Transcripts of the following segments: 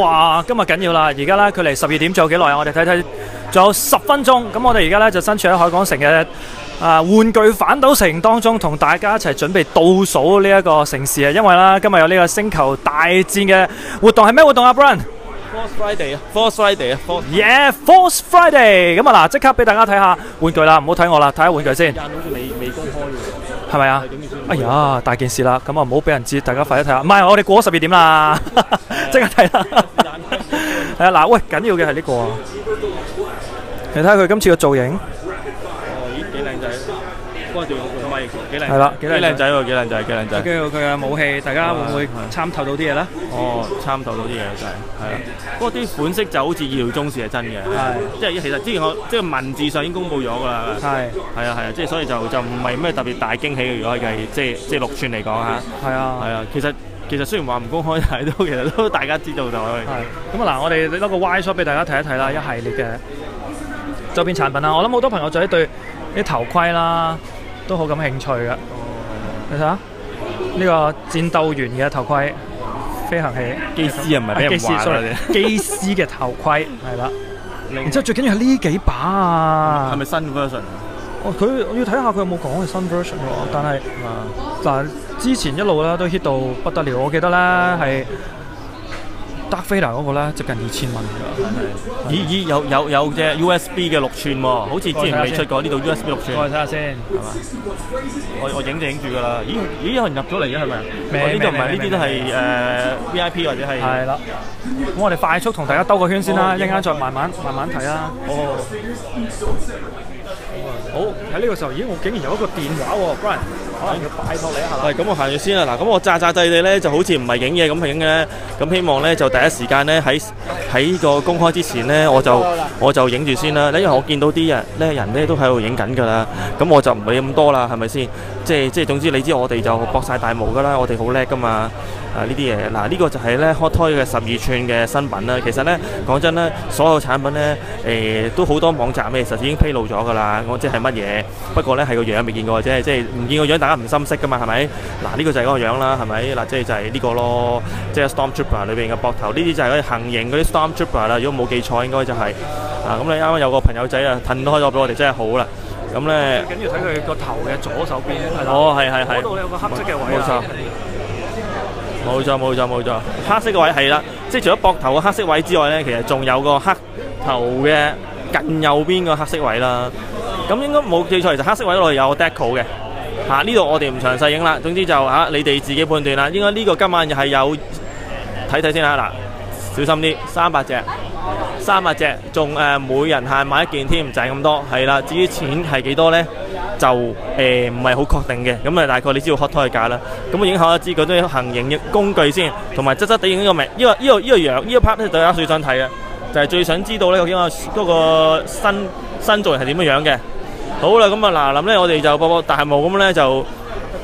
哇，今日緊要啦！而家咧距離十二點仲有幾耐啊？我哋睇睇，仲有十分鐘。咁我哋而家咧就身處喺海港城嘅啊玩具反斗城當中，同大家一齊準備倒數呢一個城市啊！因為啦，今日有呢個星球大戰嘅活動係咩活動啊，Brian？Force Friday 啊，Force Friday 啊，Force Yeah, Force Friday！咁啊嗱，即刻俾大家睇下玩具啦，唔好睇我啦，睇下玩具先，間好似未未公開嘅，係咪啊？哎呀，大件事啦，咁啊唔好俾人知，大家快啲睇下。唔係，我哋過咗十二點啦，即刻睇啦。係啊，嗱，喂，緊要嘅係呢個啊，你睇下佢今次嘅造型，哦，咦，幾靚仔，關住用咪，幾靚，係啦幾幾靚仔靚仔喎，幾靚仔，幾靚仔。跟住佢嘅武器，大家會唔會係參透到啲嘢咧？哦，參透到啲嘢真係，係啦。不過啲款式就好似意料中事係真嘅，係即係其實之前我即係文字上已經公佈咗㗎啦。係係啊係啊，即係所以就就唔係咩特別大驚喜嘅。如果係計即係即係六寸嚟講嚇，係啊。係啊，其實其實雖然話唔公開，但係都其實都大家知道就係。係咁啊嗱，我哋攞個 Y shot 俾大家睇一睇啦，一系列嘅周邊產品啦。我諗好多朋友仔對啲頭盔啦都好感興趣嘅。你睇下呢個戰鬥員嘅頭盔，飛行器機師啊，唔係俾人話機師嘅頭盔係啦。然之後最緊要係呢幾把啊！係咪新 version 哦，佢我要睇下佢有冇講係新 version 喎。但係啊？嗱，之前一路咧都 hit 到不得了。我記得咧係德菲娜嗰個咧接近二千蚊㗎。咦咦有有有隻 USB 嘅六寸喎，好似之前未出過呢度 USB 六寸，我睇下先。係嘛？我我影就影住㗎啦。咦咦有人入咗嚟嘅係咪啊？未哦呢度唔係呢啲都係誒 VIP 或者係係啦，咁我哋快速同大家兜個圈先啦，哦一陣間再慢慢慢慢睇啦。哦好喺呢個時候，咦，我竟然有一個電話喎，Brian，可能要拜托你一下啦。係咁，我行住先啦。嗱，咁我詐詐地地咧就好似唔係影嘢咁影嘅，咁希望咧就第一時間咧喺喺呢個公開之前咧，我就我就影住先啦。因為我見到啲人咧人咧都喺度影緊㗎啦，咁我就唔理咁多啦，係咪先？即係即係總之你知我哋就搏晒大霧㗎啦，我哋好叻㗎嘛。啊呢啲嘢，嗱呢個就係咧 Hot Toy 嘅十二寸嘅新品啦。其實咧講真咧，所有產品咧誒、都好多網站咧其實已經披露咗㗎啦。我即係乜嘢，不過咧係個樣未見過啫，即係唔見個樣大家唔深識噶嘛，係咪？嗱呢個就係嗰個樣啦，係咪？嗱即係就係呢個咯，即係 Stormtrooper 裏邊嘅膊頭，呢啲就係嗰啲行刑嗰啲 Stormtrooper 啦。如果冇記錯，應該就係、啊咁你啱啱有個朋友仔啊，褪開咗俾我哋，真係好啦。咁咧，最緊要睇佢個頭嘅左手邊，係啦。哦係係係嗰。度有個黑色嘅位冇錯啊。冇錯冇錯冇錯，黑色嘅位係啦，即係除咗膊頭嘅黑色位之外咧，其實仲有個黑頭嘅近右邊個黑色位啦。咁應該冇記錯，其實黑色位嗰度有 deco 嘅。吓呢度我哋唔詳細影啦，總之就嚇、你哋自己判斷啦。應該呢個今晚又係有睇睇先啦，嗱，小心啲，三百隻，三百隻，仲誒、每人限買一件添，就係咁多，係啦。至於錢係幾多呢？就誒唔係好確定嘅，咁啊大概你知道 hot toy 嘅價啦。咁我影下支嗰啲行刑嘅工具先，同埋質質地影呢個名，呢、個呢、個呢、個樣呢、個 part 咧，大家最想睇嘅，就係、最想知道咧究竟個嗰個新新造型係點樣樣嘅。好啦，咁啊嗱，諗咧我哋就播播大幕咁咧就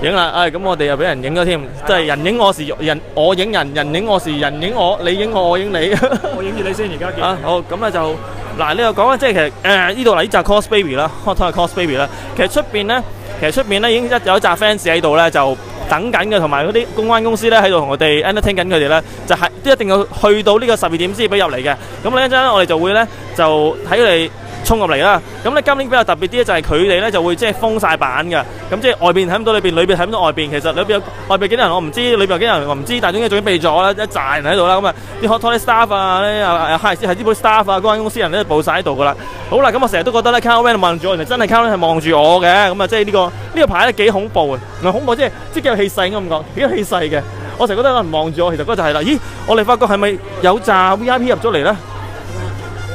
影啦，唉、咁我哋又俾人影咗添，即係人影我时人，我影人，人影我时人影我，你影我，我影你。我影住你先，而家見。啊，好，咁咧就嗱呢個講咧，即係其實誒呢度嗱呢扎 cos baby 啦，hot toy cos baby 啦，其實出邊咧，其實出邊咧已經一有一紮 fans 喺度咧，就等緊嘅，同埋嗰啲公關公司咧喺度同我哋 entertain 緊佢哋咧，就係都一定要去到呢個十二點先俾入嚟嘅。咁呢一陣咧，我哋就會咧就睇佢哋。衝入嚟啦！咁咧今年比較特別啲咧，就係佢哋咧就會即係封晒版嘅，咁即係外邊睇唔到裏邊，裏邊睇唔到外邊。其實裏邊有外邊幾多人我唔知，裏邊有幾多人我唔知，但係總之準備咗啦，一紮人喺度啦。咁啊啲 hot toy staff 啊，咧啊啊哈斯係呢部 staff 啊，嗰間公司人咧報晒喺度噶啦。好啦，咁我成日都覺得咧 Carl Van 望住我，原來真係 Carl Van 係望住我嘅。咁啊，即係呢個呢個牌咧幾恐怖啊，唔係恐怖，即係即係幾有氣勢咁講，幾有氣勢嘅。我成日覺得有人望住我，其實嗰就係啦。咦，我哋發覺係咪有紮 VIP 入咗嚟咧？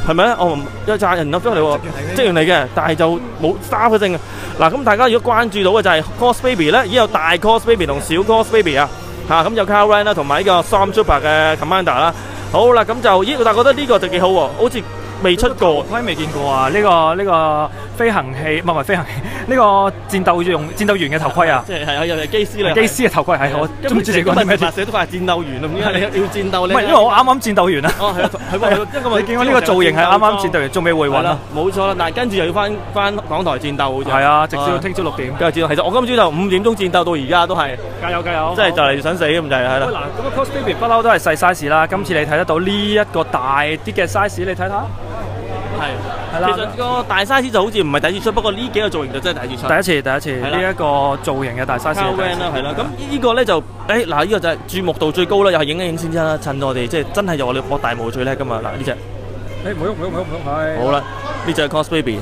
係咪咧？我唔有紮人入咗嚟喎，職員嚟嘅，但係就冇 staff 嘅證嘅。嗱，咁大家如果關注到嘅就係 Cos Baby 咧，已經有大 Cos Baby 同小 Cos Baby 啊，嚇咁有 Carl Ren 啦，同埋呢個 Stormtrooper 嘅 Commander 啦。好啦，咁就咦，但係覺得呢個就幾好喎，好似未出過。我未見過啊！呢、個呢、個飛行器，唔係唔係飛行器，呢個戰鬥用戰鬥員嘅頭盔啊，即係係啊，又係機師嚟，機師嘅頭盔係我根本都唔知你講啲咩添。寫都話戰鬥員啊，唔知你要戰鬥你唔係，因為我啱啱戰鬥完啊。哦係啊 係喎，因為你見我呢個造型係啱啱戰鬥完，仲未回係啦魂啊。，冇錯啦，但係跟住又要翻翻港台戰鬥係啊，直至到聽朝六點。跟住戰鬥，其實我今朝就五點鐘戰鬥到而家都係，加油加油！即係就嚟想死咁就係啦嗱，咁個 cos baby 不嬲都係細 size 啦。今次你睇得到呢一個大啲嘅 size，你睇下。係係啦其實個大 size 就好似唔係第一次出，不過呢幾個造型就真係第一次出。第一次，第一次呢一個造型嘅大 size。Car Van 啦，係啦，咁呢個咧就，誒嗱呢個就係注目度最高啦，又係影一影先啦，趁我哋即係真係有我哋博大霧最叻噶嘛，嗱呢只誒唔好喐唔好喐唔好喐唔好係。好啦，呢只係 Cos Baby，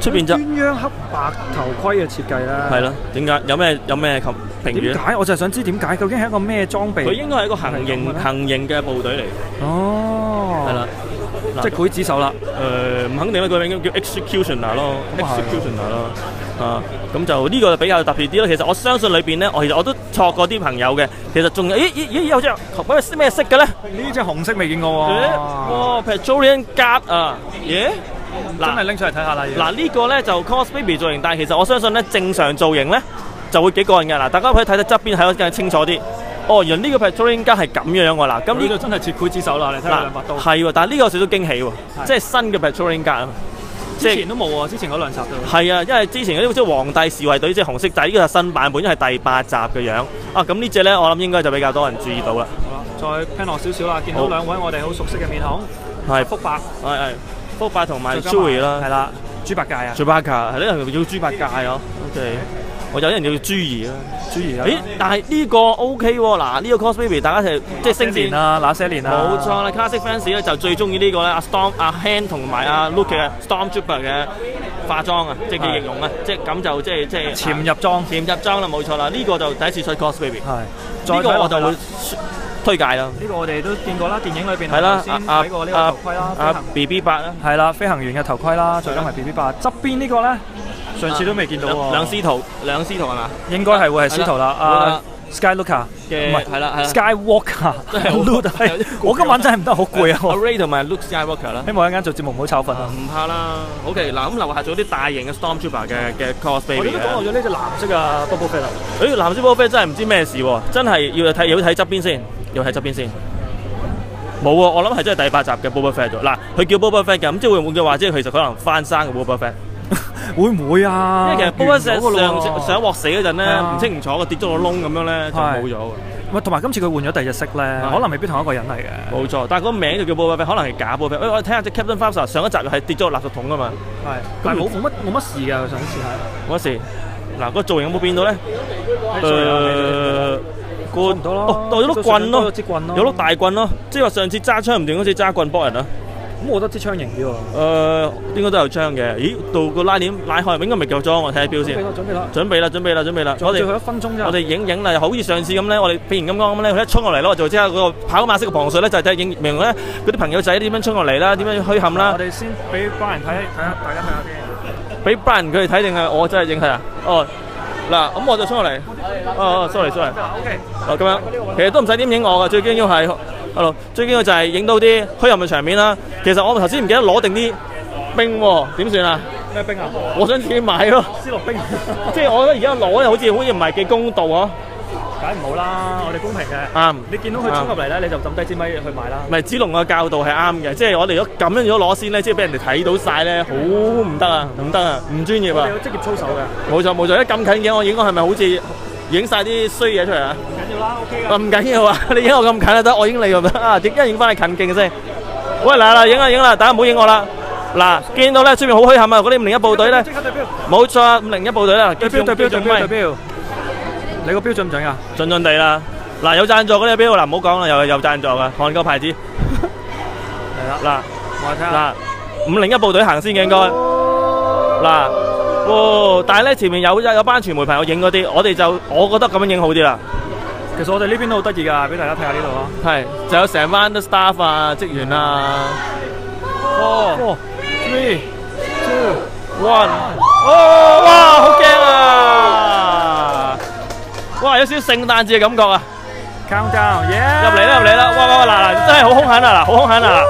出邊就鴛鴦黑白頭盔嘅設計啦。係啦，點解有咩有咩評評語？點解？我就係想知點解，究竟係一個咩裝備？佢應該係一個行係咁嘅刑行刑嘅部隊嚟，哦，即係劊子手啦。誒唔肯定啦，佢名叫 executioner 咯，executioner 咯，啊咁就呢個就比較特別啲咯。其實我相信裏邊咧，我其實我都錯過啲朋友嘅，其實仲有咦咦咦有隻嗰個咩色嘅咧？呢隻紅色未見過誒喎。哇，Petroleum Guard 啊，耶！嗱真係拎出嚟睇下啦。嗱呢個咧就 Cos Baby 造型，但係其實我相信咧正常造型咧就會幾過癮嘅。嗱，大家可以睇睇側邊睇得更清楚啲。哦，原來呢個 Guard 係咁樣喎。嗱，咁咁呢呢度真係切劊子手啦，你睇下兩把刀。係喎，但係呢個有少少驚喜喎，係即係新嘅 Guard 啊。之前都冇喎，之前嗰兩集都。係啊，因為之前嗰啲即係皇帝侍衛隊即係紅色仔，呢個係新版本，因為係第八集嘅樣。啊，咁呢只咧我諗應該就比較多人注意到啦。再 pan 落少少啦，見到好兩位我哋好熟悉嘅面孔，係福伯係係福伯同埋再加埋 Chewie 啦係。啦，豬八戒啊，豬八戒係呢個叫豬八戒咯，OK，我有啲人叫豬兒啦。豬兒啊，咦，但係呢個 OK 喎，嗱呢個 Cos Baby 大家係即係星年啊，那些年啊，冇錯啦，classic fans 咧就最中意呢個咧，阿 Storm、阿 Han 同埋阿 Luke 嘅 Stormtrooper 嘅化妝啊，即係嘅形容啊，即係咁就即係即係潛入裝，潛入裝啦，冇錯啦，呢個就第一次出 Cos Baby，係。呢個我就會推介啦。呢個我哋都見過啦，電影裏邊係啦頭先阿睇過呢個頭盔啦，飛阿行 B B 八啦，係啦，飛行員嘅頭盔啦，再加埋 B B 八，側邊呢個咧，上次都未見到兩喎，兩師徒，兩師徒係嘛？應該係會係司徒啦，係啦阿 Skylooker 嘅唔係係啦係啦 Skywalker，真係好 Luke，係有啲攰我今晚真係唔得，好攰啊！Ray 同埋 Luke Skywalker 啦。希望一陣間做節目唔好炒粉啊！唔怕啦，OK 嗱，咁樓下仲有啲大型嘅 Stormtrooper 嘅嘅 cos 我都講漏嘅。咗呢隻藍色啊，Boba Fett 啊，誒藍色 Boba Fett 真係唔知咩事喎，真係要睇要睇側邊先，要睇側邊先。冇喎，我諗係真係第八集嘅 Boba Fett 喎。嗱，佢叫 Boba Fett 嘅，咁即係會唔會嘅話，即係其實可能翻生嘅 Boba Fett。會唔會啊？因為其實 Fett 咗㗎上咯上鑊死嗰陣咧，唔清唔楚嘅，跌咗個窿咁樣咧就冇咗嘅。喂，同埋今次佢換咗第二隻色咧，可能未必同一個人嚟嘅。冇錯，但係個名就叫 Boba Fett，可能係假 Fett。喂，我哋睇下隻 Captain Phasma 上一集又係跌咗個垃圾桶噶嘛，係，但係冇冇乜冇乜事㗎，上一次係。嗰時嗱個造型有冇變到咧？誒誒，個唔到咯哦，多咗碌棍咯有碌大棍咯，即係話上次揸槍唔掂嗰次揸棍搏人啊！咁我覺得支槍型啲喎。誒，應該都有槍嘅。咦，到個拉鏈拉開，應該未夠裝，我睇下表先。準備啦，準備啦，準備啦，準備啦！我哋最後一分鐘啫。我哋影影啦，好似上次咁咧，我哋譬如咁講咁咧，佢一衝落嚟咯，就即刻嗰個跑馬式嘅旁述咧，就係睇影明咧嗰啲朋友仔點樣衝落嚟啦，點樣虛冚啦我。哋先俾 Brian 睇睇下，大家睇下先。俾 Brian 佢哋睇定係我真係影佢啊？哦，嗱，咁我就衝落嚟。哦哦，sorry，sorry。OK，哦，咁樣，其實都唔使點影我噶，最緊要係，hello，最緊要就係影到啲虛冚嘅場面啦。其實我頭先唔記得攞定啲冰喎，點算啊？咩冰啊？我想自己買咯，斯諾冰，即係我覺得而家攞咧，好似好似唔係幾公道啊。梗唔好啦，我哋公平嘅。啱，你見到佢衝入嚟咧，你就抌低支咪去買啦。唔係子龍嘅教導係啱嘅，即係我哋如果咁樣如果攞先咧，即係俾人哋睇到晒咧，好唔得啊，唔得啊，唔專業啊我哋。有職業操守嘅，冇錯冇錯，一咁近嘅我影我係咪好似影晒啲衰嘢出嚟啊？唔緊要啦，OK 啊唔緊要啊，你影我咁近就得，我影你咁得啊！影一影翻你近勁嘅先。喂嗱嗱，影啦影啦，大家唔好影我啦。嗱，見到咧出面好虛冚啊！嗰啲五零一部隊咧，冇錯啊，五零一部隊啦，對標對標對標咪對標。你個標準唔準啊？盡盡地啦。嗱，有贊助嗰啲標嗱，唔好講啦，又有贊助噶，韓國牌子。嚟啦，嗱我睇下。嗱，五零一部隊行先嘅應該。嗱，哦，但係咧前面有有班傳媒朋友影嗰啲，我哋就我覺得咁樣影好啲啦。其實我哋呢邊都好得意㗎，俾大家睇下呢度啊。係，就有成班啲 staff 啊、職員啊。哦。Four, three, two，one，哦，哇，好驚啊！哇，有少少聖誕節嘅感覺啊！countdown，入嚟 yeah！啦，入嚟啦！哇哇哇，嗱嗱，真係好兇狠啊！嗱，好兇狠啊！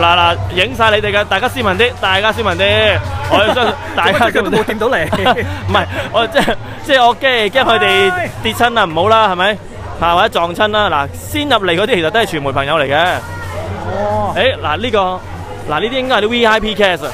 嗱嗱，影晒你哋嘅，大家斯文啲，大家斯文啲。我 相信大家佢都冇掂到你。唔係，我即係即係我驚驚佢哋跌親啊，唔好啦，係咪？嚇或者撞親啦。嗱，先入嚟嗰啲其實都係傳媒朋友嚟嘅。哦，誒嗱呢個嗱呢啲應該係啲 VIP case 啊，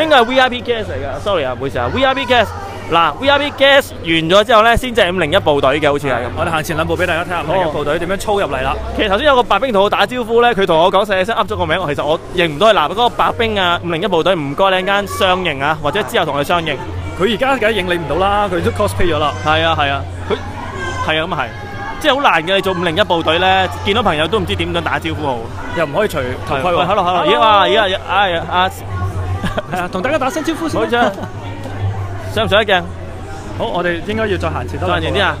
應該係 VIP case 嚟㗎。Sorry 啊，唔好意思啊，VIP cast 嗱 VIP cast 完咗之後咧，先至係五零一部隊嘅，好似係咁。我哋行前兩步俾大家睇下五零一部隊點樣操入嚟啦。其實頭先有個白兵同我打招呼咧，佢同我講細細聲噏咗個名，其實我認唔到佢嗱，嗰個白兵啊，五零一部隊唔該你間相認啊，或者之後同佢相認。佢而家梗係認你唔到啦，佢都 cosplay 咗啦。係啊係啊，佢係啊咁啊係，即係好難嘅。你做五零一部隊咧，見到朋友都唔知點樣打招呼好。又唔可以除頭盔喂喎。，hello hello，而家話而家哎呀啊，同大家打聲招呼先。上唔上得鏡？好，我哋應該要再行前多再前啲啊！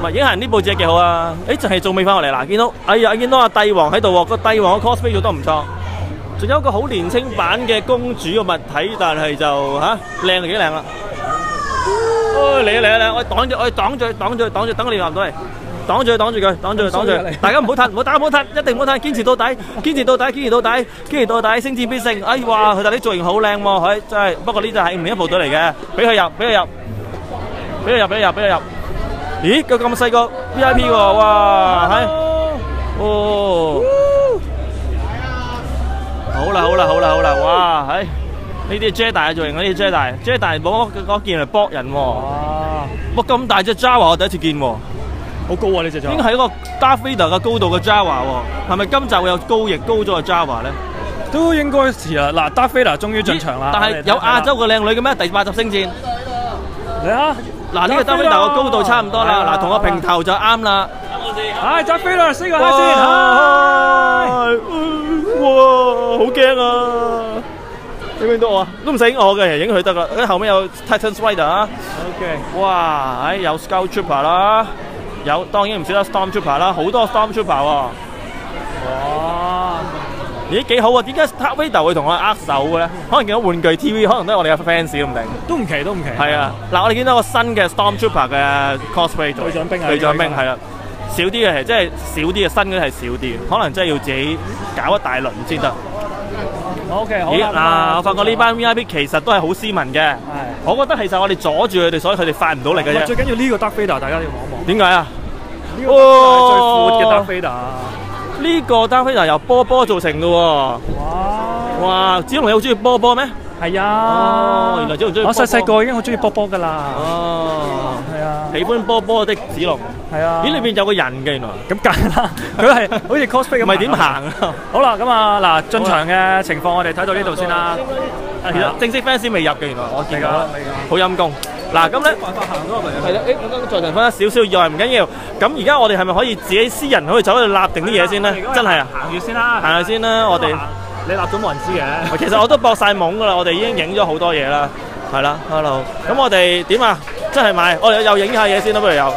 唔係影行呢部字幾好啊！誒，就係仲未翻落嚟嗱，見到哎呀，見到阿帝王喺度喎，個帝王嘅 cosplay 做得唔錯，仲有一個好年青版嘅公主嘅物體，但係就吓靚就幾靚啦！哦，嚟啊嚟啊嚟啊！我擋住，我擋住，擋住，擋住，等你入到嚟。擋住佢，擋住佢，擋住佢，擋住佢！大家唔好褪，唔好打，唔好褪，一定唔好褪，堅持到底，堅持到底，堅持到底，堅持到底，星戰必勝！哎哇，佢哋啲造型好靚喎，佢真係。不過呢就係唔係一部隊嚟嘅，俾佢入，俾佢入，俾佢入，俾佢入，俾佢入。咦，佢咁細個 VIP 喎，哇，係，哦，好啦，好啦，好啦，好啦，哇，係，呢啲 Jedi 造型，呢啲 Jedi，Jedi 攞嗰件嚟搏人喎，哇，哇，咁大隻 Java 我第一次見喎。好高啊！呢只就應該係一個 Darth Vader 嘅高度嘅 Java 喎，係咪今集會有高亦高咗嘅 Java 咧？都應該是啦。嗱，Darth Vader 終於進場啦。但係有亞洲嘅靚女嘅咩？第八集星戰，嚟啊！嗱呢個 Darth Vader 嘅高度差唔多啦，嗱同我平頭就啱啦。唉，Darth Vader 四個哇！嗨先，嗨！哇！好驚啊！影唔影到我啊？都唔使影我嘅，影佢得啦。跟後面有 Titan Spider 啊！OK，哇！唉，有 Scout Trooper 啦，有當然唔少得 Storm Trooper 啦，好多 Storm Trooper 喎。哇！咦幾好啊！點解 Darth Vader 會同我握手嘅咧？可能見到玩具 TV，可能都係我哋嘅 fans 都唔定。都唔奇，都唔奇。係啊，嗱我哋見到個新嘅 Storm Trooper 嘅 cosplay 做隊長兵啊隊長兵係啦，少啲嘅係即係少啲嘅，新嗰啲係少啲嘅，可能真係要自己搞一大輪先得。OK，好咦啦。嗱，我發覺呢班 VIP 其實都係好斯文嘅，係。我覺得其實我哋阻住佢哋，所以佢哋發唔到力嘅啫。最緊要呢個 Darth Vader，大家要望一望。點解啊？呢個係最闊嘅 Darth Vader。呢個 Darth Vader 由波波做成嘅喎。哇！哇！子龍你好中意波波咩？係哦啊。原來子龍中意我細細個已經好中意波波噶啦。哦，係啊。喜歡波波的子龍。係啊。咦？裏邊有個人嘅原來，咁梗係啦，佢係好似 cosplay 咁。唔係點？行啊？好啦，咁啊嗱，進場嘅情況我哋睇到呢度先啦。其實正式 fans 未入嘅，原來我見到好陰功。嗱咁咧，辦法行咗入嚟係啦，誒咁剛在場分少少意外唔緊要。咁而家我哋係咪可以自己私人可以走去立定啲嘢先咧？真係啊，行住先啦。行下先啦，我哋。你立咗冇人知嘅。其實我都搏晒懵噶啦，我哋已經影咗好多嘢啦，係啦，hello。咁我哋點啊？真係買，我哋又影下嘢先啦，不如又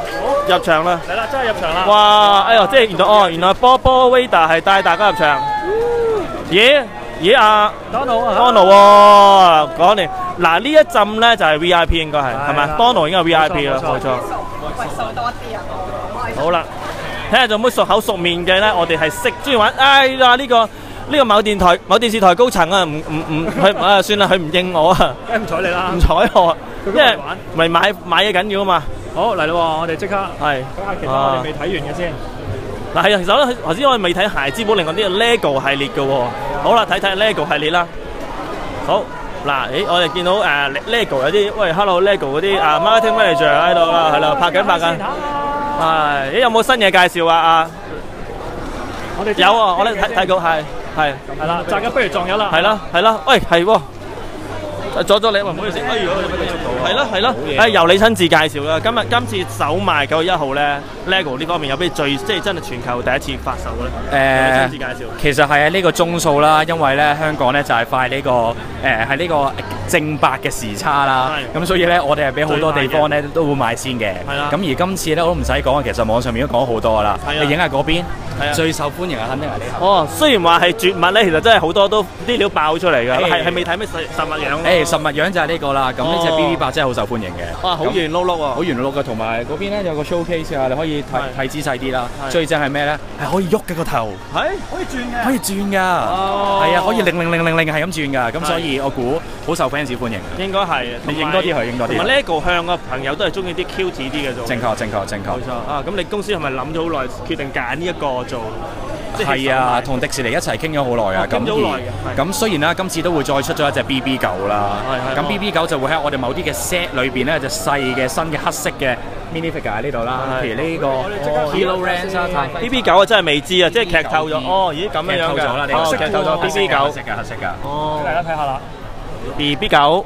入場啦。嚟啦，真係入場啦。哇！哎呦，即係原來哦，原來波波 Vader 係帶大家入場。咦咦啊 Donald 啊 Donald 喎，講你嗱呢一陣咧就係 VIP 應該係係咪？Donald 應該係 VIP 啦，冇錯冇錯。喂，收多啲啊！好啦，睇下仲有冇熟口熟面嘅咧，我哋係識中意玩。哎呀，呢個呢個某電台某電視台高層啊，唔唔唔，佢啊算啦，佢唔應我啊，梗係唔睬你啦。唔。睬我。因為今日玩咪買買嘢緊要啊嘛，好嚟咯喎，我哋即刻。係睇下其他我哋未睇完嘅先。嗱係啊，其實咧頭先我哋未睇孩之寶另外啲 LEGO 系列嘅喎，好啦，睇睇 LEGO 系列啦。好嗱，誒我哋見到誒 LEGO 有啲喂 Hello LEGO 嗰啲啊 marketing manager 喺度啦，係啦，拍緊拍緊，係咦有冇新嘢介紹啊？啊？我哋有啊，我哋睇睇到係係。係啦，大家不如撞友啦。係啦係啦，喂係喎，阻咗你，唔好意思，哎呀，係咯係咯，誒由你親自介紹啦。今日今次首賣九月一號咧，LEGO 呢方面有咩最即係真係全球第一次發售咧？由你親自介紹。其實係喺呢個鐘數啦，因為咧香港咧就係快呢、個誒係呢個正八嘅時差啦，係咁所以咧我哋係俾好多地方咧都會買先嘅。係啦咁而今次咧我都唔使講，其實網上面都講好多噶啦。你影下嗰邊最受歡迎啊肯定係呢盒。哦，雖然話係絕物咧，其實真係好多都啲料爆出嚟㗎，誒係係未睇咩實實物樣咯。誒實物樣就係呢個啦。咁呢隻哦 BB 八真係好受歡迎嘅。哇，好咁圓碌碌喎好喎！圓碌碌嘅，同埋嗰邊咧有個 showcase 啊，你可以睇睇仔細啲啦。最正係咩咧？係可以喐嘅個頭，係可以轉嘅可以轉㗎。哦係啊，可以零零零零零係咁轉㗎。咁所以我估好受 fans 歡迎。應該係。你影多啲佢，影多啲同埋佢。LEGO 向嘅朋友都係中意啲 cute 啲嘅做。正確，正確，正確冇。錯啊！咁你公司係咪諗咗好耐，決定揀呢一個做？即係係啊，同迪士尼一齊傾咗好耐啊。咁咁雖然啦，今次都會再出咗一隻 BB 九啦。咁 BB 九就會喺我哋某啲嘅 set 裏邊咧，有隻細嘅新嘅黑色嘅 mini figure 喺呢度啦。譬如呢個 Hero Ranch 啦 B B 九啊，真係未知啊！即係劇透咗。哦，咦咁樣樣嘅。劇透咗啦，你哦，個劇透咗 B B 九。黑色嘅黑色㗎。哦大家睇下啦。B B 九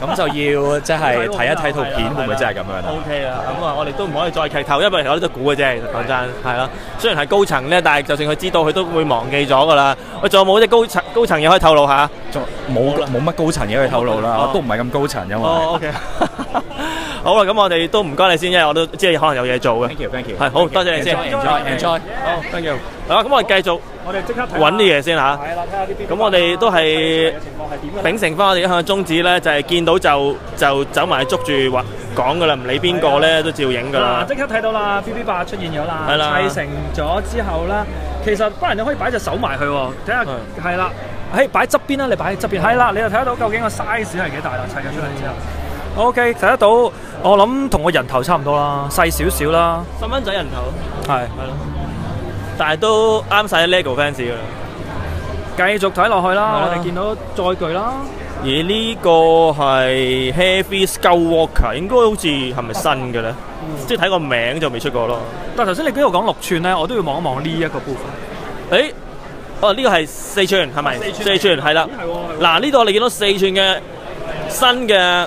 咁就要即係 睇一睇套片，會唔會真係咁樣啊？O K 啦，咁啊，我哋都唔可以再劇透，因為我哋都估嘅啫。講真，係咯。雖然係高層咧，但係就算佢知道，佢都會忘記咗㗎啦。我，仲有冇啲高層高層嘢可以透露下？仲冇冇乜高層嘢可以透露啦，都唔係咁高層，因為。哦，OK。好啦，咁我哋都唔該你先，因為我都知你可能有嘢做嘅。Thank you，thank you。係好多謝你先 Enjoy，enjoy，enjoy。好，thank you。好啦，咁我哋繼續我哋即刻揾啲嘢先嚇。係啦，睇下啲 BB 咁我哋都係秉承翻我哋一向嘅宗旨咧，就係見到就就走埋去捉住話講㗎啦，唔理邊個咧都照影㗎嗱，啦。即刻睇到啦，B B 八出現咗啦，砌成咗之後咧，其實不然你可以擺隻手埋去喎，睇下係係啦，喺擺側邊啦，你擺喺側邊，係啦，你就睇得到究竟個 size 係幾大啦，砌咗出嚟之後。O K，睇得到，我諗同個人頭差唔多啦，細少少啦，細蚊仔人頭係。係咯，但係都啱晒 LEGO fans 㗎啦。繼續睇落去啦，我哋見到載具啦，而呢個係 Heavy Skywalker，應該好似係咪新嘅咧？即係睇個名就未出過咯。但係頭先你嗰度講六寸咧，我都要望一望呢一個部分。誒，哦呢個係四寸係咪？四寸四寸係啦。嗱呢度我哋見到四寸嘅新嘅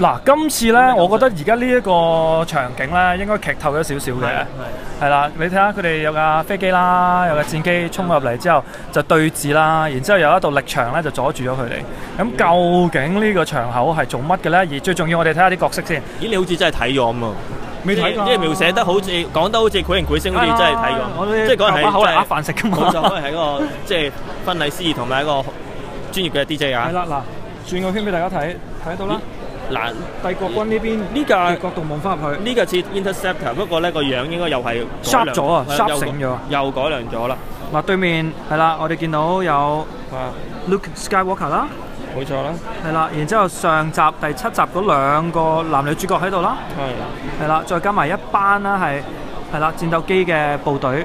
嗱，今次咧，我覺得而家呢一個場景咧，應該劇透咗少少嘅。係啦，你睇下佢哋有架飛機啦，有架戰機衝入嚟之後就對峙啦，然之後有一道力場咧就阻住咗佢哋。咁究竟呢個場口係做乜嘅咧？而最重要，我哋睇下啲角色先。咦，你好似真係睇咗咁啊！未睇過即係描寫得好似講得好似繪形繪聲，好似真係睇我咗。即係嗰人係把口嚟呃真係飯食㗎嘛。冇錯，可能係一個即係婚禮司儀同埋一個專業嘅 DJ 啊。係啦，嗱，轉個圈俾大家睇，睇到啦。嗱，帝國軍呢邊呢架嘅角度望翻入去。呢個似 Interceptor，不過咧個樣應該又係改良 Sharp 咗啊係 sharp 醒咗又改良咗啦。嗱，對面係啦，我哋見到有啊，Luke Skywalker 啦，冇錯啦，係啦，然之後上集第七集嗰兩個男女主角喺度啦，係。係啦，再加埋一班啦係係啦戰鬥機嘅部隊，咦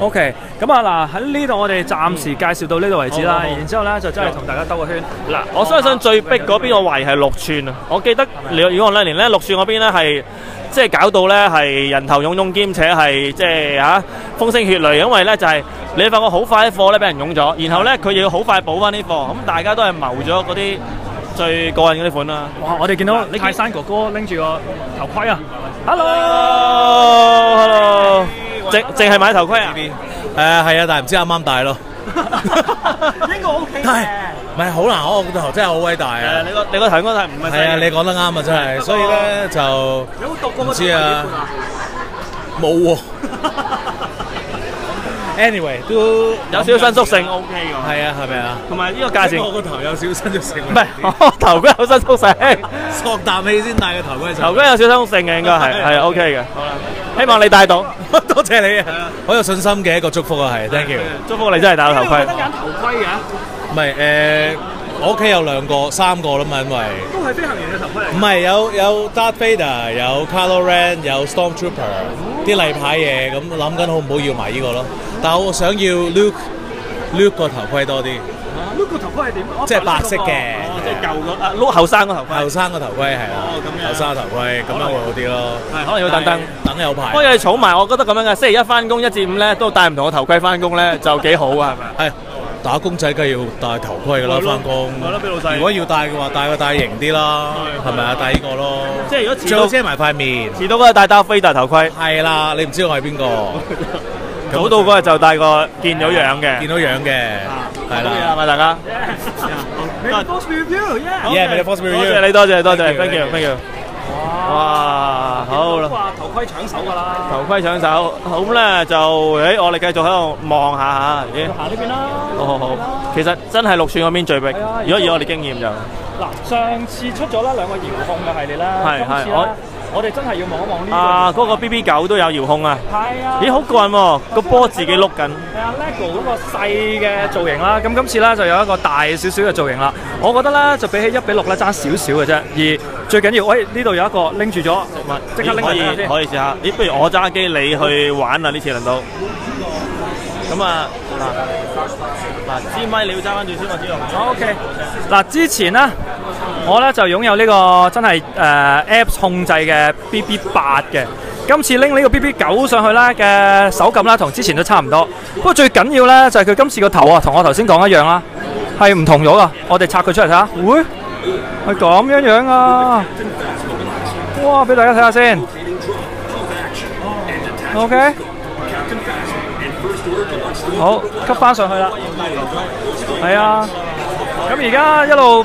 OK，咁啊嗱喺呢度我哋暫時介紹到呢度為止啦，然之後咧就真係同大家兜個圈，嗱，我相信最逼嗰邊我懷疑係六寸啊！我記得你如果我兩年咧六寸嗰邊咧係即係搞到咧係人頭湧湧兼且係即係嚇風聲血淚，因為咧就係、你發覺好快啲貨咧俾人湧咗，然後咧佢又要好快補翻啲貨，咁大家都係謀咗嗰啲最過癮嗰啲款啦。哇！我哋見到你見泰山哥哥拎住個頭盔啊，hello，hello，淨淨係買頭盔啊？誒係啊，但係唔知啱唔啱戴咯。應該 OK 但係唔係好難講，我個頭真係好偉大，啊！你個你個頭應該係唔係細係啊，你講得啱啊，真係。所以咧就有冇讀過唔知啊，冇喎。anyway 都有少少伸縮性 OK 㗎，係啊，係咪啊？同埋呢個價錢我個頭有少少伸縮性。唔係頭骨有伸縮性。索啖氣先戴個頭盔就。頭骨有少少性嘅應該係 係 OK 嘅，好啦，希望你戴到，多謝你啊！好有信心嘅一個祝福啊，係，thank you。祝福你真係戴個頭盔。揀頭盔嘅，唔係誒，我屋企有兩個、三個啦嘛，因為。都係飛行員嘅頭盔嚟唔。係有有 Darth Vader，有 Kylo Ren，有 Stormtrooper 啲例牌嘢，咁諗緊好唔好要埋呢個咯？但係我想要 Luke Luke 個頭盔多啲。呢個頭盔係點？即係白色嘅，哦，即係舊個啊，碌後生個頭盔。後生個頭盔係啦哦咁樣，後生個頭盔咁樣會好啲咯。係可能要等等。等有排不。過你儲埋，我覺得咁樣嘅，星期一翻工一至五咧都戴唔同嘅頭盔翻工咧，就幾好啊，係咪？係打工仔梗係要戴頭盔㗎啦，翻工。係咯俾老細如果要戴嘅話，戴個戴型啲啦，係咪啊？戴呢個咯。即係如果遲到最好遮埋塊面。遲到嗰日戴打飛戴頭盔，係啦，你唔知我係邊個？早到嗰日就戴個見到樣嘅。見到樣嘅，係好嘢啦。係咪大家？Force review，yeah。Yeah，may the force be with 多 you 謝你，多謝多謝 Thank you，，thank you，thank you。哇，好啦。話頭盔搶手㗎啦。頭盔搶手，好咁咧就，诶，我哋繼續喺度望下吓，咦，行呢邊啦。好好好，其實真係六寸嗰邊最逼，啊如果以我哋經驗就，嗱，上次出咗啦兩個遙控嘅系列啦，係今次咧係我我哋真係要望一望呢個。啊，嗰個 BB 九都有遙控啊，係啊。咦，好過癮喎，個波自己碌緊，係啊，LEGO 嗰個細嘅造型啦，咁今次咧就有一個大少少嘅造型啦。我覺得咧就比起一比六咧爭少少嘅啫，而最緊要，喂呢度有一個拎住咗，即刻拎可以。可以試下，咦，不如我揸機，你去玩啊！呢次輪到，咁啊，嗱嗱，支咪你要揸翻住先，我知道。O K，嗱之前咧，我咧就擁有呢個真係誒、app 控制嘅 B B 八嘅。今次拎呢個 B B 九上去咧嘅手感啦，同之前都差唔多。不過最緊要咧就係佢今次個頭啊，同我頭先講一樣啦，係唔同咗啊。我哋拆佢出嚟睇下，會係咁樣樣啊！哇，俾大家睇下先。O K，好，吸翻上去啦。係啊。咁而家一路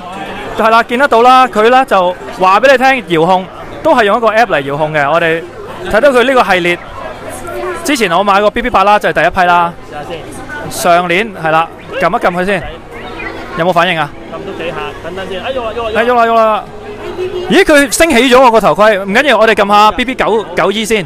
係啦，見得到啦，佢咧就話俾你聽遙控，都係用一個 app 嚟遙控嘅。我哋睇到佢呢個系列，之前我買過 B B 八啦，就係第一批啦。試下先，上年係啦，撳一撳佢先，有冇反應啊？撳多幾下，等等先。哎，喐啦喐啦哎，喐啦喐啦！咦，佢升起咗我個頭盔，唔緊要，我哋撳下 B B 九九 E 先。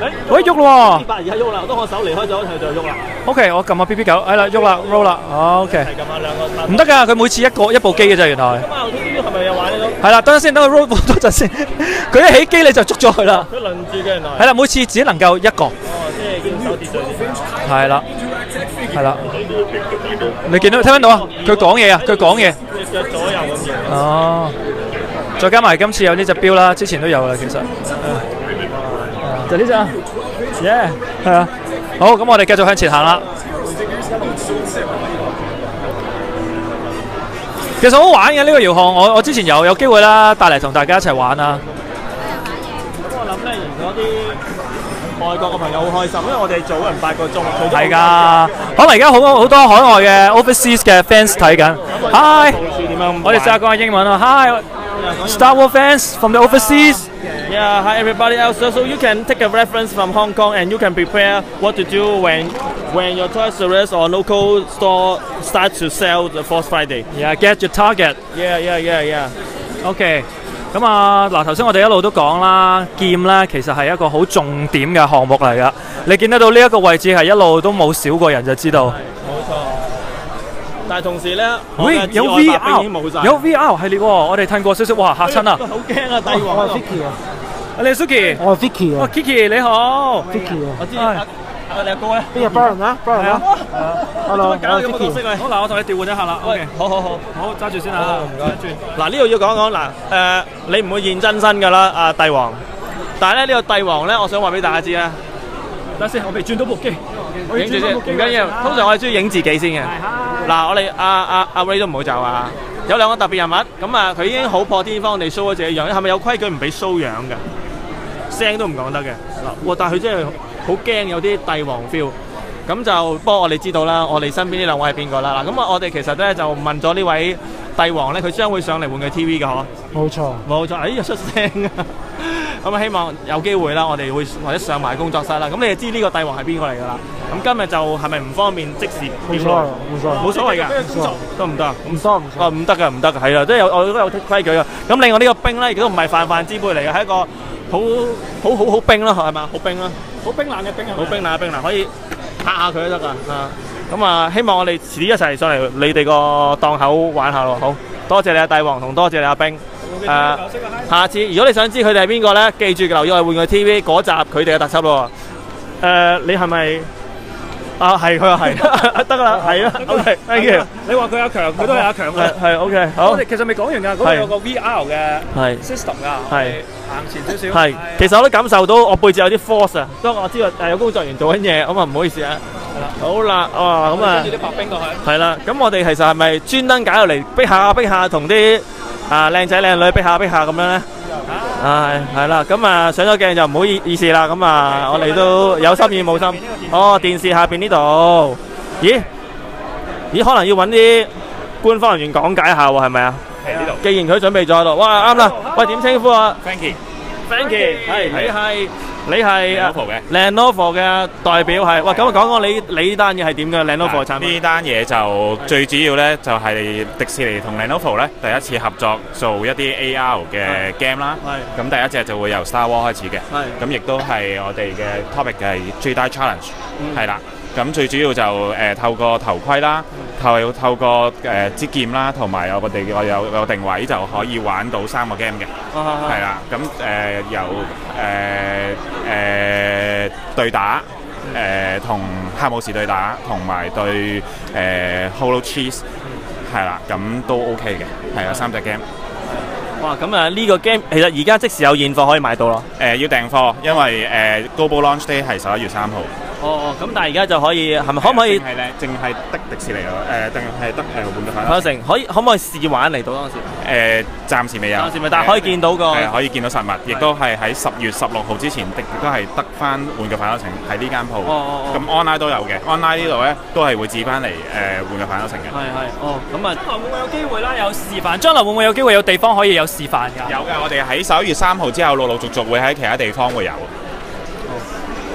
誒，喂，喐咯呢把而家喐啦，當我手離開咗，佢就喐啦。！OK，我撳下 B B 九，係啦，喐啦，roll 啦，OK。係咁啊，兩個唔得㗎，佢每次一個一部機嘅啫，原來。咁啊，呢啲係咪又玩呢個？係啦，等陣先，等佢 roll 多陣先。佢一起機你就捉咗佢啦。佢輪住嘅原來。係啦，每次只能夠一個。哦，即係經手秩序先。係啦，係啦。你見到聽唔聽到啊？佢講嘢啊，佢講嘢。隻腳左右咁樣。哦。再加埋今次有呢只標啦，之前都有啦，其實。就呢只啊。耶，係啊。好，咁我哋繼續向前行啦。其實好玩嘅呢個遙控，我我之前有有機會啦，帶嚟同大家一齊玩啦。咁我諗咧，如果啲外國嘅朋友好開心，因為我哋早人八個鐘，佢都係㗎，可能而家好多好多海外嘅 overseas 嘅 fans 睇緊。Hi？我哋試下講下英文啊。Hi，Star Wars fans from the overseas。Yeah, hi everybody else. So, you can take a reference from Hong Kong and you can prepare what to do when when your Toys R Us or local store start to sell the first Friday. Yeah, get your target。Yeah, yeah, yeah, yeah. OK，咁啊嗱，頭先我哋一路都講啦，劍咧其實係一個好重點嘅項目嚟噶。你見得到呢一個位置係一路都冇少過人就知道。冇錯。但係同時咧，喂，有 VR，有 VR 系列喎，我哋褪過少少，哇嚇親啊！好驚啊！帝王喺度。你係 Suki，我係 Vicky 哇啊 Kiki 你好。，Vicky 啊，我知係啊，啊你阿哥咧？邊個 Baron 啊？Baron 啊，Hello，我係搞到咁嘅角 Vicky 色。喂。好嗱，我同你調換一下啦。喂 OK，，好好好。好揸住先啊。唔該，嗱呢度要講講嗱，誒、你唔會現真身㗎啦，啊帝王。但係咧呢、個帝王咧，我想話俾大家知啊，等先，我未轉到部機。我影住先，轉到部機唔緊要。通常我哋中意影自己先嘅。嗱，我哋阿阿阿 Ray 都唔好走啊。有兩個特別人物，咁啊佢已經好破天荒地 show 咗自己樣，係咪有規矩唔俾 show 樣㗎？聲都唔講得嘅。嗱，哇！但係佢真係好驚，有啲帝王 feel。咁就不過我哋知道啦，我哋身邊呢兩位係邊個啦？嗱，咁啊我哋其實咧就問咗呢位帝王咧，佢將會上嚟玩具 TV 嘅嗬。冇錯，冇錯，哎呀出聲啊！咁啊，希望有機會啦，我哋會或者上埋工作室啦。咁你就知呢個帝王係邊個嚟㗎啦？咁今日就係咪唔方便即時冇所謂，冇所謂，冇所謂㗎，冇所得唔得啊？唔得唔哦，唔得㗎，唔得㗎，係啦，都有我都有規矩㗎。咁另外呢個兵咧，亦都唔係泛泛之輩嚟嘅，係一個好好好好冰咯，係嘛？好冰啦，好冰冷嘅冰啊好冰冷嘅冰冷，可以嚇下佢都得㗎啊！咁啊，希望我哋遲啲一齊上嚟你哋個檔口玩下咯，好多謝你啊帝王，同多謝你阿冰。誒、下次如果你想知佢哋係邊個咧，記住留意我哋玩具 TV 嗰集佢哋嘅特輯咯。誒、你係咪啊，係佢話係，得啦，係啦，OK，thank you，你話佢阿強，佢都係阿強係嘅。係 OK，好我哋。其實未講完㗎，嗰度係有個 VR 嘅係 system 㗎，係行前少少。係，其實我都感受到我背脊有啲 force 啊，當我知道誒有工作人員做緊嘢，咁啊唔好意思啊。好啦，哇，咁啊跟住啲白冰過去。係啦，咁我哋其實係咪專登搞入嚟逼下逼下，同啲啊靚仔靚女逼下逼下咁樣咧？啊係係啦，咁啊上咗鏡就唔好意意思啦，咁啊我哋都有心意冇心。哦，電視下边呢度，咦咦，可能要揾啲官方人員講解下喎，係咪啊？系呢度。既然佢準備咗喺度，哇啱啦！喂，點稱呼啊 Frankie？Frankie，係你係你係啊 Lenovo 嘅 Lenovo 嘅代表係，喂咁啊講講你你呢單嘢係點嘅 Lenovo 產品？呢單嘢就最主要咧，就係迪士尼同 Lenovo 咧第一次合作做一啲 AR 嘅 game 啦。係咁第一隻就會由 Star Wars 開始嘅。係咁亦都係我哋嘅 topic 嘅係 Jedi Challenge，嗯係啦。咁最主要就誒、透過頭盔啦，透透過誒支劍啦，同埋我哋我有有定位就可以玩到三個 game 嘅。係係啦，咁誒、由誒誒對打，誒、同黑武士對打，同埋對誒、Holo Cheese，係啦，咁都 OK 嘅，係啊，三隻 game，哇！咁啊呢個 game 其實而家即時有現貨可以買到咯。誒、要訂貨，因為誒、Global Launch Day 係十一月三號，哦，咁但係而家就可以係咪可唔可以淨係咧，淨係得迪士尼咯，誒、定係得誒玩具拍反成可以可唔可以試玩嚟到當時？誒、暫時未有，暫時未但係可以見到個係可以見到實物，亦都係喺十月十六號之前，亦都係得翻玩具反斗城喺呢間鋪。哦哦哦咁 online 都有嘅，online 呢度咧都係會置翻嚟誒玩具反斗城嘅。係係哦，咁啊將來會唔會有機會啦？有示範，將來會唔會有機會有地方可以有示範㗎？有嘅，我哋喺十一月三號之後，陸陸續續會喺其他地方會有。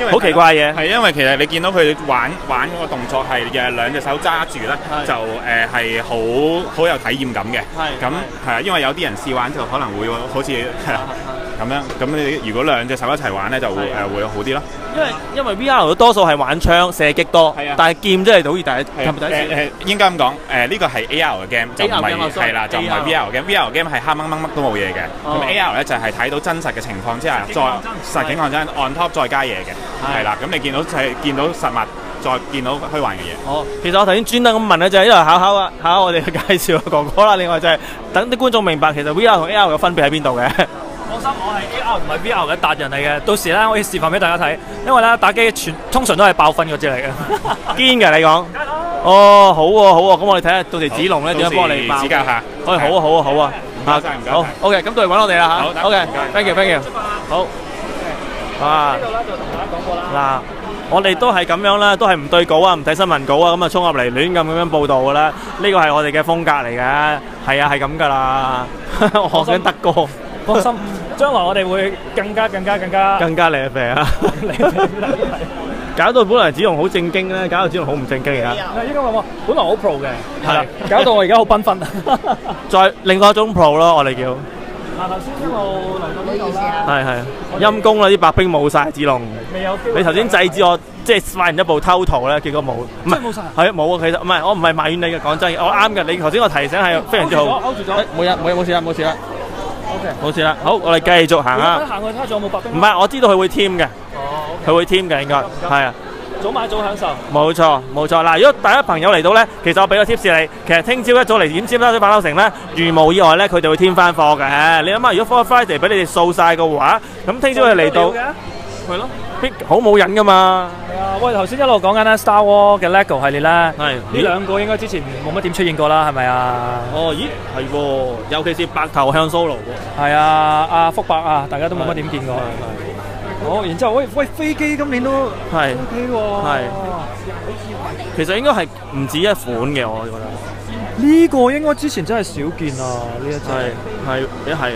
因為好奇怪嘢。係因為其實你見到佢玩玩嗰個動作係誒兩隻手揸住咧，就誒係好好有體驗感嘅。係咁係啊，因為有啲人試玩就可能會好似 咁樣。咁你如果兩隻手一齊玩咧，就誒會好啲咯。因為因為 VR 多數係玩槍射擊多但係劍真係好似第一係係咪第一次？誒誒，應該咁講，誒呢個係 AR 嘅 game，就唔係係啦，就唔係 VR game。VR game 係黑掹掹乜都冇嘢嘅，哦咁 AR 咧就係睇到真實嘅情況之下，再實景抗真 on top 再加嘢嘅，係係啦。咁你見到就係見到實物，再見到虛幻嘅嘢。哦，其實我頭先專登咁問咧，就係因為考考啊考我哋嘅介紹嘅哥哥啦。另外就係 等啲觀眾明白其實 VR 同 AR 嘅分別喺邊度嘅。放心，我係 AR 唔係 VR 嘅達人嚟嘅，到時咧我可以示範俾大家睇，因為咧打機全通常都係爆分嗰只嚟嘅。堅嘅你講。哦，好喎好喎，咁我哋睇下到時子龍咧點樣幫我哋爆指教下。可以好啊好啊好啊。唔該晒唔該好 OK，咁到嚟揾我哋啦嚇。好，OK，thank you，thank you 好啊。嗱，我哋都係咁樣啦，都係唔對稿啊，唔睇新聞稿啊，咁啊衝入嚟亂咁咁樣報導噶啦。呢個係我哋嘅風格嚟嘅，係啊係咁噶啦。我學緊德哥放心，將來我哋會更加更加更加更加靚肥啊！搞到本來子龍好正經咧，搞到子龍好唔正經而家。應該話我本來好 pro 嘅，係啦係，搞到我而家好繽紛。再另外一種 pro 咯，我哋叫嗱頭先一路嚟到呢度啦，係係陰公啦，啲白兵冇晒子龍。未有。你頭先制止我，即係快人一部偷圖咧，結果冇，唔係真冇晒係啊冇啊，其實唔係，我唔係埋怨你嘅，講真嘅，我啱嘅。你頭先個提醒係非常之好，勾住咗冇嘢冇嘢冇事啦冇事啦 OK。冇事啦。好，我哋繼續行啊。行去睇下仲有冇白冰。唔係，我知道佢會添嘅，哦，佢會添嘅應該係啊。早買早享受。冇錯冇錯，嗱，如果第一朋友嚟到咧，其實我俾個 tips 你，其實聽朝一早嚟點尖啦，啲板樓城咧，如無意外咧，佢哋會添翻貨嘅。你諗下，如果 Four Friday 俾你哋掃晒嘅話，咁聽朝佢嚟到，係咯。必好冇癮噶嘛。係啊，喂，頭先一路講緊咧 Star War 嘅 LEGO 系列咧，係呢兩個應該之前冇乜點出現過啦，係咪啊？哦，咦，係喎，尤其是白頭向 Solo 喎。係啊，阿福伯啊，大家都冇乜點見過。好，然之後喂喂飛機今年都 OK 係喎。係其實應該係唔止一款嘅，我覺得呢個應該之前真係少見啊！呢一隻係係一係。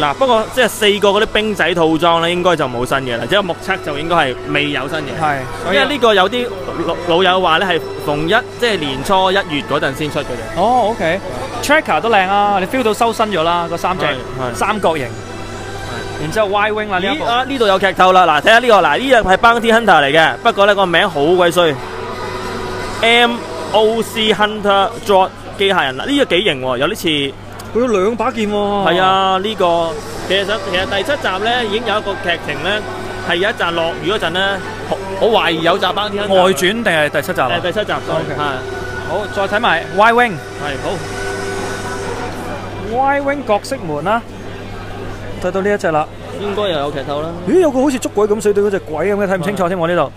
嗱，不過即係四個嗰啲兵仔套裝咧，應該就冇新嘢啦。即係目測就應該係未有新嘢。係，因為呢個有啲老老友話咧係逢一即係年初一月嗰陣先出嘅啫。哦，OK，Tracker 都靚啊！你 feel 到收身咗啦，個三隻三角形，然之後 Y wing 啦呢一部咦啊！呢度有劇透啦！嗱，睇下呢個嗱，呢隻係 Bounty Hunter 嚟嘅，不過咧個名好鬼衰，M OC Hunter Drop 機械人啦，呢、個幾型喎，有啲似佢有兩把劍喎。係，啊，呢、個其實其實第七集咧已經有一個劇情咧，係有一集落雨嗰陣咧，我我懷疑有集 Bounty Hunter 外傳定係第七集？第七集，sorry，OK 係好，再睇埋 Y Wing。係好。Y Wing 角色門啦，睇到呢一隻啦。應該又有劇透啦。咦，有個好似捉鬼咁死對嗰隻鬼咁嘅，睇唔清楚添我呢度。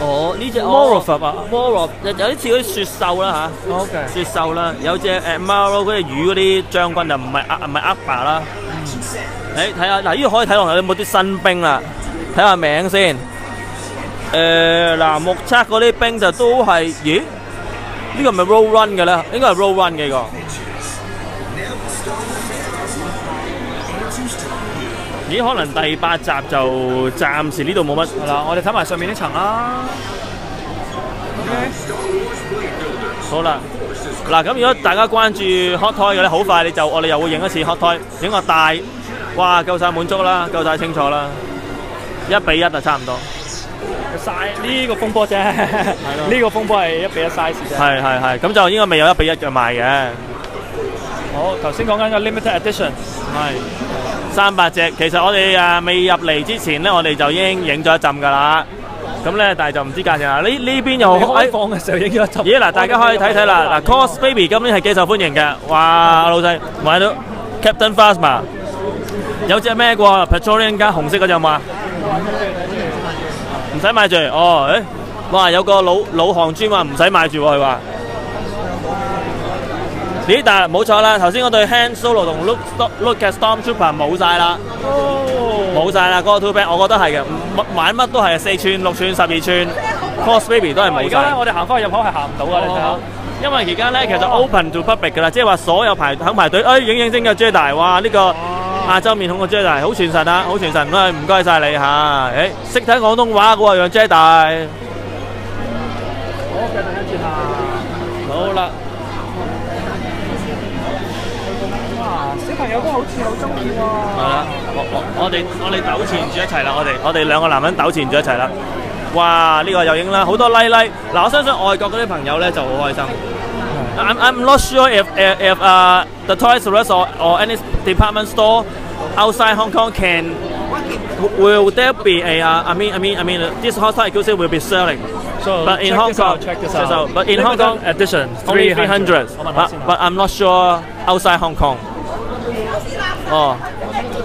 哦，呢只 Morph 啊 Morph 有有啲似嗰啲雪獸啦嚇。OK。雪獸啦，有隻誒 Maro 嗰隻魚嗰啲將軍就唔係呃唔係 Aqua 啦。誒睇下嗱，呢個可以睇落有冇啲新兵啦，睇下名先。誒嗱，目測嗰啲兵就都係，咦？呢個係咪 roll run 嘅咧？應該係 roll run 嘅呢個。咦？可能第八集就暫時呢度冇乜。係啦，我哋睇埋上面呢層啦。好啦，嗱咁如果大家關注 hot toy 嘅咧，好快你就我哋又會影一次 hot toy，影個大，哇夠晒滿足啦，夠晒清楚啦，一比一啊差唔多，晒呢個風波啫，呢個風波係一比一 size 啫。係係係，咁就應該未有一比一嘅賣嘅，好，頭先講緊嘅 limited edition，係三百隻，其實我哋誒未入嚟之前咧，我哋就已經影咗一陣㗎啦，咁咧但係就唔知價錢啦，呢呢邊又好。開放嘅時候影咗一集。咦嗱，大家可以睇睇啦，嗱，Cos Baby 今年係幾受歡迎嘅，哇，老細買到 Captain Phasma，有隻咩喎？Petroleum 加紅色嗰冇啊？唔使買住，哦，誒，哇，有個老老行專話唔使買住喎，佢話。咦，但係冇錯啦，頭先嗰對 hand Solo 同 Luke Luke 嘅 Stormtrooper 冇晒啦，冇晒啦，嗰個 Two Back 我覺得係嘅，乜買乜都係四寸、六寸、十二寸，Cos Baby 都係冇晒而家咧，。我哋行翻去入口係行唔到噶，你睇下。因為而家咧其實 open to public 㗎啦，即係話所有排肯排隊，誒影影星嘅 Jedi，哇！呢、個亞洲面孔嘅 Jedi 好傳神啊，好傳神啊！唔該晒你嚇，誒識睇廣東話嘅喎，楊 Jedi。好啦，小朋友都好似好中意喎。係啦，我我我哋我哋糾纏住一齊啦，我哋我哋兩個男人糾纏住一齊啦。哇！呢、個又影啦，好多 like like。嗱，我相信外國嗰啲朋友咧就好開心。I'm I'm not sure if if, if uh, the Toys R Us or, or any department store outside Hong Kong can will there be a uh, I mean I mean I mean uh, this hot toy exclusive will be selling. So But in check Hong this out, Kong- check this out. out. But in Hong Kong- edition Only 300, 我問下 but but I'm not sure outside Hong Kong. 哦，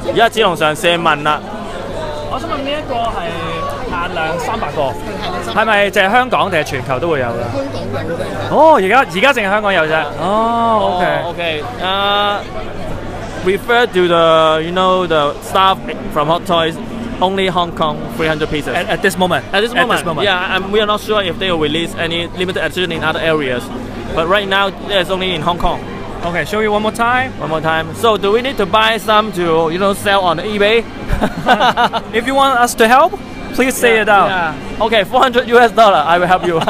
而家子龍上社問啦，我想問呢一個係限量三百個，係咪淨係香港定係全球都會有㗎？哦，而家而家淨係香港有啫。哦，OK。OK，uh, refer to the you know the staff from Hot Toys. Only Hong Kong 300 pieces. At, at this moment. At this moment, At this moment. yeah, and we are not sure if they will release any limited edition in other areas. But right now, there's only in Hong Kong. Okay, show you one more time. One more time. So, do we need to buy some to you know sell on eBay? If you want us to help, please say it out. Yeah. Okay, 400 US dollar. I will help you.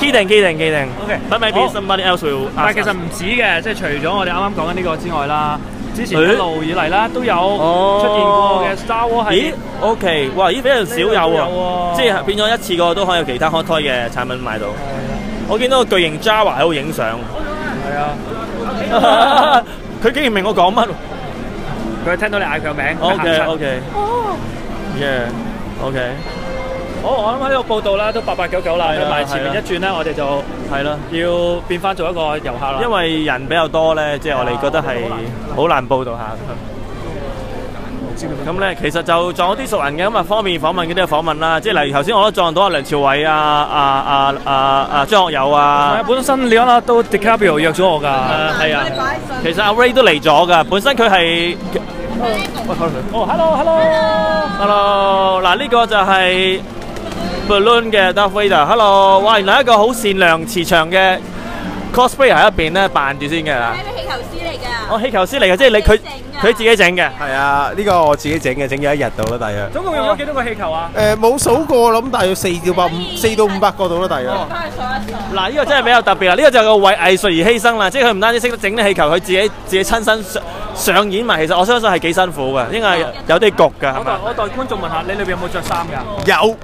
kidding, kidding, kidding. Okay. But maybe 好 somebody else will. 但系 ask 其实 us. 唔止嘅，即系除咗我哋啱啱讲紧呢个之外啦，之前一诶路以嚟啦都有哦出现过嘅 Star Wars 咦系？OK，哇！咦，比较少有呢个都有喎，喎即系变咗一次过都可以有其他 hot toy 嘅产品买到。我见到个巨型 Java 喺度影相， 係啊，佢竟然明我講乜佢聽到你嗌佢個名？OK 佢嚇親 OK。Yeah。OK。好，我諗喺呢個報道啦，都八八九九啦，係啊睇埋前面一轉咧，我哋就係啦，要變翻做一個遊客啦。因為人比較多咧，即係我哋覺得係好難報道下。咁咧，其實就撞到啲熟人嘅，咁啊方便訪問嗰啲嘅訪問啦，即係例如頭先我都撞到阿梁朝偉啊、啊啊啊啊張學友啊。啊，本身李安娜都 DiCaprio 約咗我㗎。誒係啊，其實阿 Ray 都嚟咗㗎，本身佢係哦，hello，hello。Hello，嗱呢個就係 Balloon 嘅 Darth Vader，Hello，哇原來一個好善良慈祥嘅 cosplay 喺入邊咧扮住先嘅。啦，嚟㗎？我氣球師嚟嘅，即係你佢自己整㗎佢自己整嘅。係啊，呢個我自己整嘅，整咗一日到啦，大約。總共用咗幾多個氣球啊？誒冇數過，諗大約四到百五、四到五百個到啦，大約。嗱，呢個真係比較特別啦！呢個就係個為藝術而犧牲啦，即係佢唔單止識得整啲氣球，佢自己自己親身上上演埋。其實我相信係幾辛苦嘅，因為有啲焗㗎，係我代嘛？我代觀眾問下，你裏邊有冇着衫㗎？有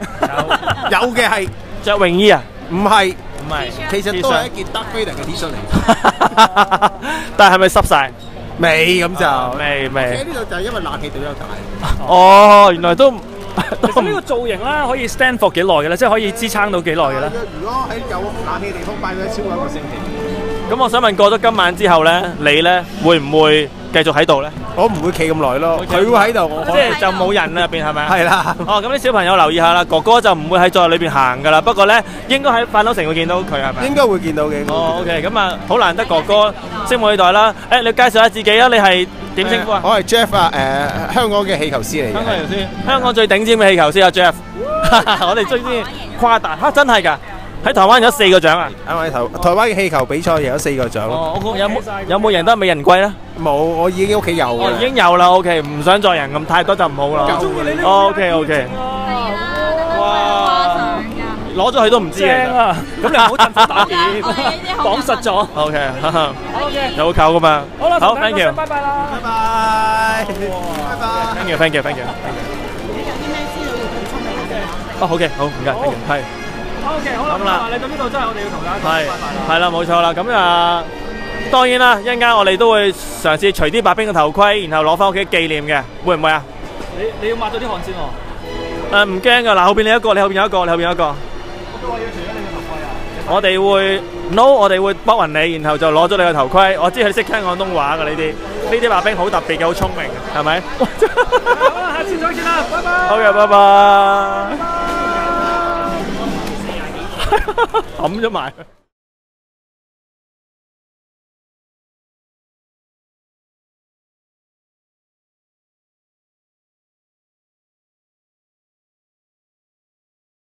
有嘅係着泳衣啊？唔係？唔係，其實都係一件 Darth Vader 嘅 T 恤嚟，但係係咪濕晒？未咁就。未喺未。呢度就係因為冷氣對咗大。哦，原來都其實呢個造型啦可以 stand for 幾耐嘅咧？即係可以支撐到幾耐嘅咧？如果喺有冷氣地方擺咗超過一個星期，咁我想問過咗今晚之後咧，你咧會唔會繼續喺度咧？我唔會企咁耐咯。佢會喺度，我即係就冇人啦入邊係咪啊？係啦。哦，咁啲小朋友留意下啦，哥哥就唔會喺座裏邊行噶啦。不過咧，應該喺飯島城會見到佢係咪？應該會見到嘅。哦，OK，咁啊，好難得哥哥拭目以待啦。誒，你介紹下自己啊，你係點稱呼啊？我係 Jeff 啊，誒香港嘅氣球師嚟香港嘅。人先，香港最頂尖嘅氣球師啊，Jeff。我哋最先誇大嚇，真係㗎！喺台灣有四個獎啊！因為台台灣嘅氣球比賽贏咗四個獎。哦，有冇有冇贏得美人歸咧？冇，我已經屋企有我已嘅。經有啦，OK，唔想再贏咁太多就唔好啦。OK OK，哇！攞咗佢都唔知嘅。正啊！咁你唔好打劫，綁實咗。OK，有扣噶嘛？好啦，好，thank you，拜拜啦。拜拜。拜拜。thank you，thank you，thank you。哦，好嘅，好，唔該，thank you，係。OK，好啦，咁啦咁啦，你到呢度真係我哋要同大家講係拜拜啦。係啦，冇錯啦。咁啊，當然啦，一陣間我哋都會嘗試除啲白冰嘅頭盔，然後攞翻屋企紀念嘅，會唔會啊？你你要抹咗啲汗先喎。誒唔驚噶，嗱後邊你一個，你後邊有一個，你後邊有一個。我要除咗你嘅頭盔啊！我哋會 no，我哋會幫暈你，然後就攞咗你嘅頭盔。我知佢識聽廣東話噶呢啲，呢啲白冰好特別嘅，好聰明嘅，係咪好啦，下次再見啦，拜拜。？OK，拜拜。冚咗埋。